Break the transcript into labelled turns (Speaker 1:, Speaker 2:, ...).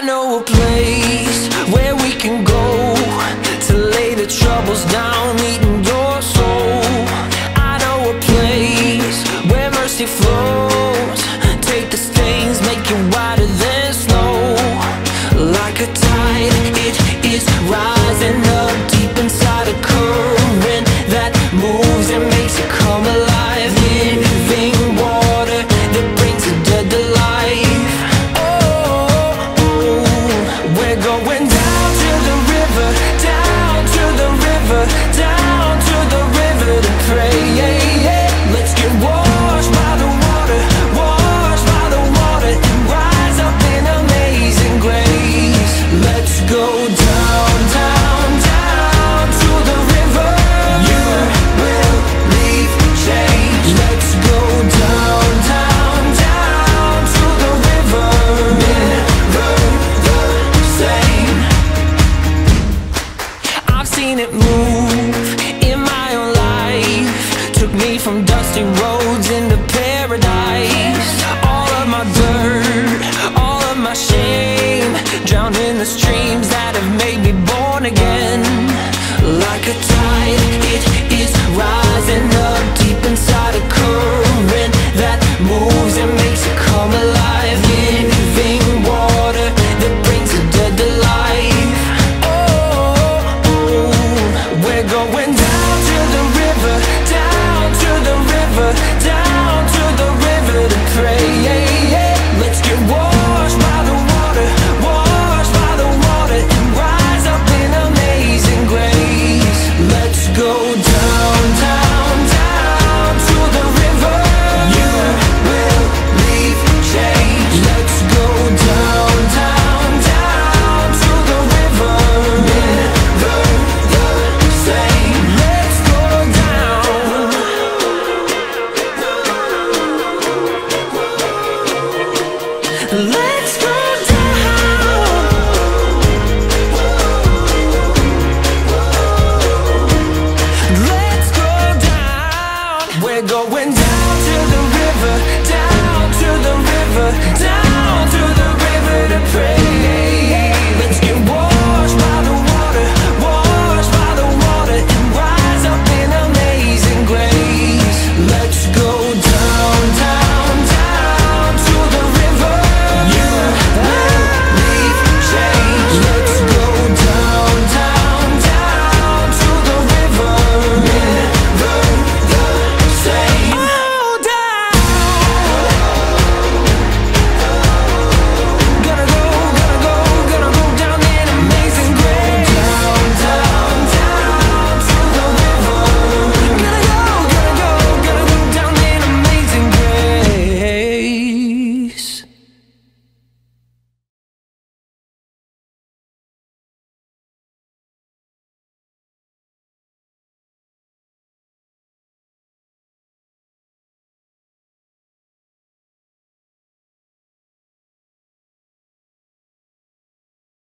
Speaker 1: I know a place where we can go to lay the troubles down, eating seen it move in my own life. Took me from dusty roads into paradise. All of my dirt, all of my shame Drowned in the streams that have made me born again. Like a tide